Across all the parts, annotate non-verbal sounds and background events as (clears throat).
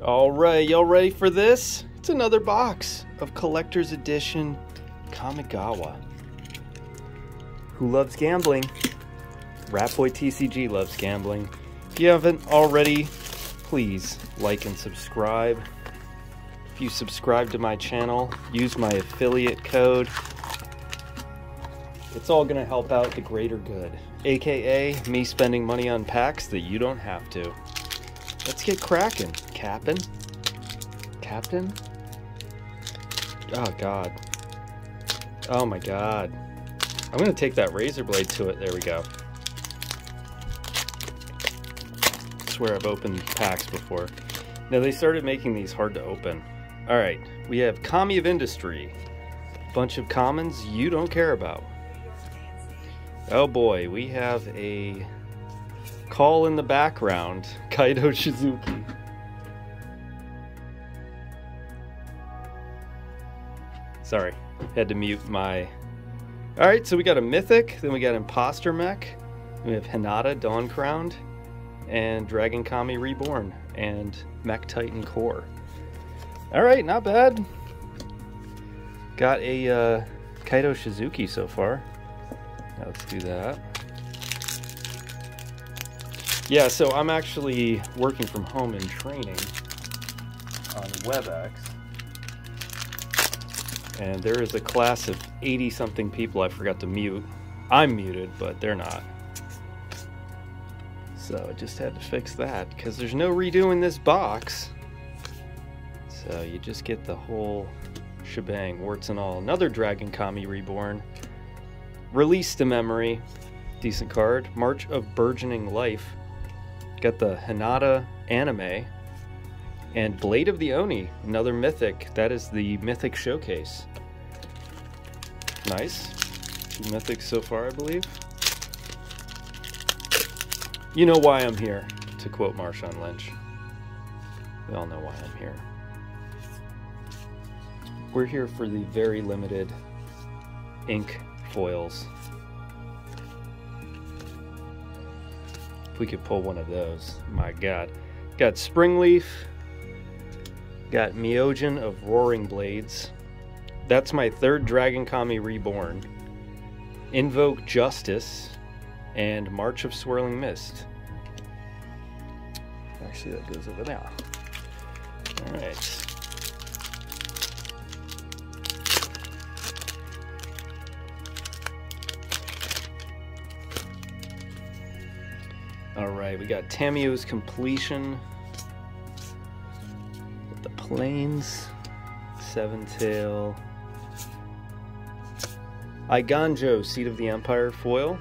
All right, y'all ready for this? It's another box of collector's edition Kamigawa. Who loves gambling? Ratboy TCG loves gambling. If you haven't already, please like and subscribe. If you subscribe to my channel, use my affiliate code. It's all gonna help out the greater good, aka me spending money on packs that you don't have to. Let's get cracking, Captain. Captain? Oh god. Oh my god. I'm gonna take that razor blade to it. There we go. I swear I've opened packs before. Now they started making these hard to open. Alright, we have Kami of Industry. Bunch of commons you don't care about. Oh boy, we have a call in the background, (laughs) Kaito Shizuki. Sorry, had to mute my... Alright, so we got a Mythic, then we got Imposter Mech, we have Hinata Dawn Crowned, and Dragon Kami Reborn, and Mech Titan Core. Alright, not bad. Got a uh, Kaito Shizuki so far. Now let's do that. Yeah, so I'm actually working from home and training on WebEx. And there is a class of 80 something people I forgot to mute. I'm muted, but they're not. So I just had to fix that because there's no redoing this box. So you just get the whole shebang, warts and all. Another Dragon Kami Reborn. Release to memory. Decent card. March of Burgeoning Life. Got the Hinata anime. And Blade of the Oni, another mythic. That is the mythic showcase. Nice. Two mythics so far, I believe. You know why I'm here, to quote Marshawn Lynch. We all know why I'm here. We're here for the very limited ink foils. We could pull one of those, my god. Got Springleaf, got Myojin of Roaring Blades. That's my third Dragon Kami Reborn. Invoke Justice and March of Swirling Mist. Actually, that goes over there. Alright. Alright, we got Tamiyo's Compleation. The Plains. Seven Tail. Eiganjo, Seat of the Empire foil.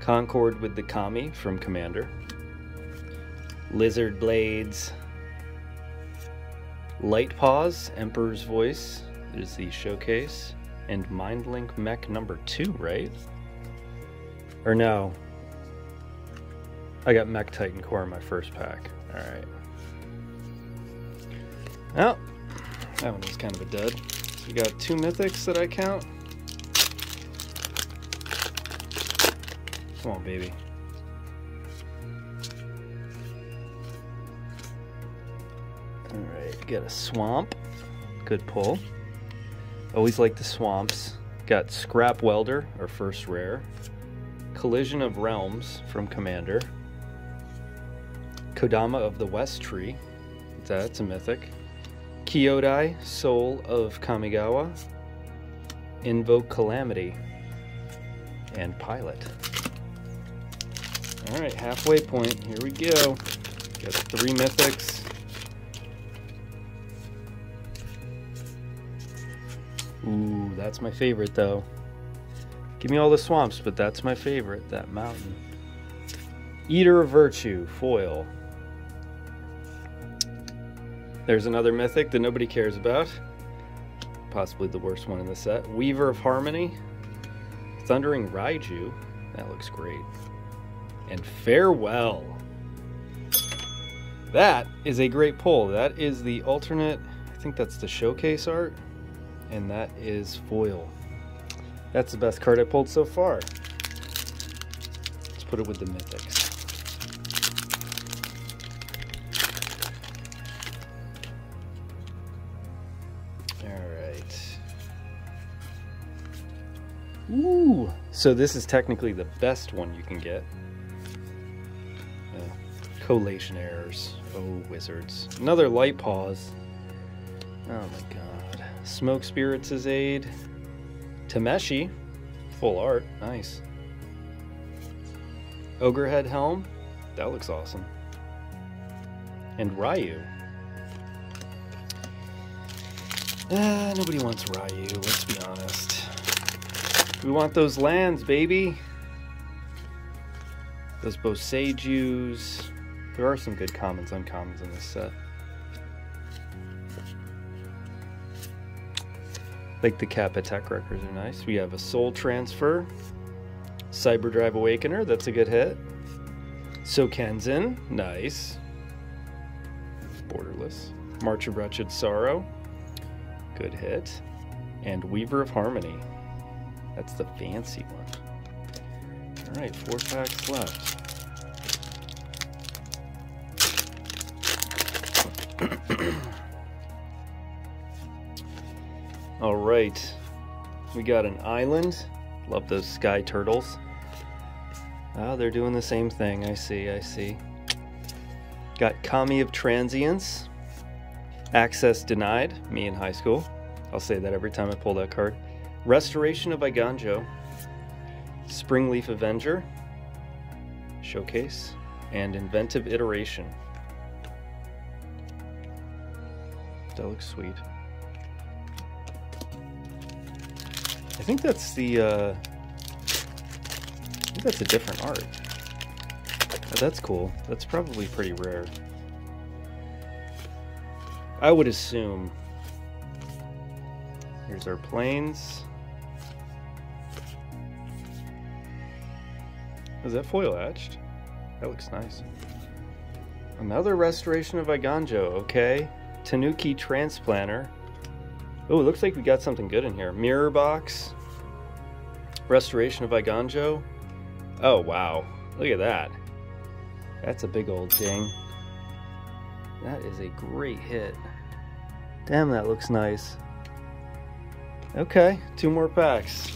Concord with the Kami from Commander. Lizard Blades. Light Paws, Emperor's Voice. There's the showcase. And Mindlink Mech number two, right? Or no. I got Mech Titan Core in my first pack. Alright. Well, that one was kind of a dud. So we got two mythics that I count. Come on, baby. Alright, got a swamp. Good pull. Always like the swamps. Got Scrap Welder, our first rare. Collision of Realms from Commander. Kodama of the West Tree. That's a mythic. Kyodai, Soul of Kamigawa. Invoke Calamity. And Pilot. Alright, halfway point. Here we go. Got three mythics. Ooh, that's my favorite though. Give me all the swamps, but that's my favorite, that mountain. Eater of Virtue, foil. There's another mythic that nobody cares about. Possibly the worst one in the set. Weaver of Harmony. Thundering Raiju. That looks great. And Farewell. That is a great pull. That is the alternate, I think that's the showcase art. And that is foil. That's the best card I pulled so far. Let's put it with the mythics. Ooh, so this is technically the best one you can get. Uh, collation errors. Oh, wizards. Another Light Paws. Oh my god. Smoke Spirits' is aid. Tameshi. Full art. Nice. Ogrehead Helm. That looks awesome. And Ryu. Ah, nobody wants Ryu, let's be honest. We want those lands, baby. Those Boseijus. There are some good commons, uncommons in this set. Like the Kappa Tech-Wreckers are nice. We have a Soul Transfer. Cyberdrive Awakener, that's a good hit. Sokenzan, nice. Borderless. March of Wretched Sorrow, good hit. And Weaver of Harmony, that's the fancy one. All right, four packs left. (clears throat) All right, we got an island. Love those sky turtles. Oh, they're doing the same thing. I see, I see. Got Kami of Transience. Access denied. Me in high school. I'll say that every time I pull that card. Restoration of Eiganjo. Springleaf Avenger. Showcase. And Inventive Iteration. That looks sweet. I think that's the, uh, I think that's a different art. Oh, that's cool. That's probably pretty rare. I would assume. Here's our planes. Is that foil etched? That looks nice. Another restoration of Eiganjo, okay. Tanuki Transplanter. Oh, it looks like we got something good in here. Mirror box. Restoration of Eiganjo. Oh, wow. Look at that. That's a big old ding. That is a great hit. Damn, that looks nice. Okay, two more packs.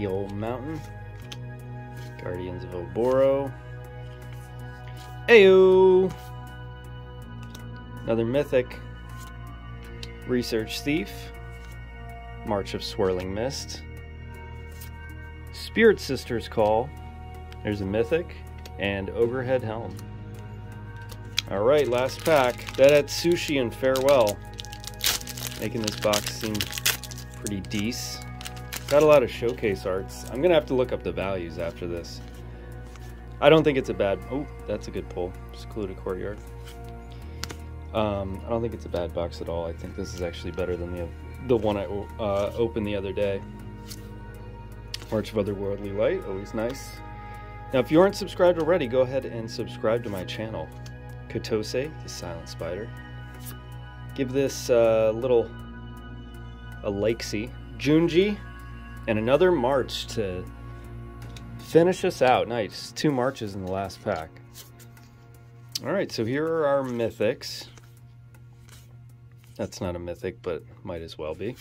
The old mountain. Guardians of Oboro. Ayo! Another mythic. Research Thief. March of Swirling Mist. Spirit Sisters Call. There's a mythic. And Ogrehead Helm. Alright, last pack. That had Sushi and Farewell. Making this box seem pretty decent. Got a lot of showcase arts. I'm gonna have to look up the values after this. I don't think it's a bad. Oh, that's a good pull. Secluded courtyard. Um, I don't think it's a bad box at all. I think this is actually better than the the one I uh, opened the other day. March of Otherworldly Light, always nice. Now, if you aren't subscribed already, go ahead and subscribe to my channel. Kotose, the Silent Spider. Give this uh, little a likesy. Junji, and another march to finish us out. Nice. Two marches in the last pack. All right, so here are our mythics. That's not a mythic, but might as well be.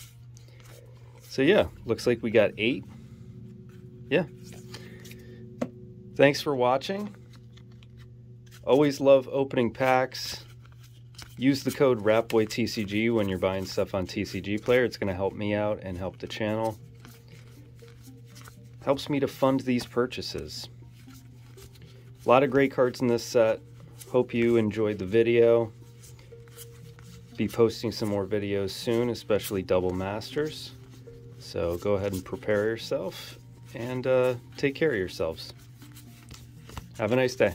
So yeah, looks like we got eight. Yeah. Thanks for watching. Always love opening packs. Use the code RATBOYTCG when you're buying stuff on TCG Player. It's going to help me out and help the channel. Helps me to fund these purchases. A lot of great cards in this set. Hope you enjoyed the video. Be posting some more videos soon, especially double masters. So go ahead and prepare yourself and uh, take care of yourselves. Have a nice day.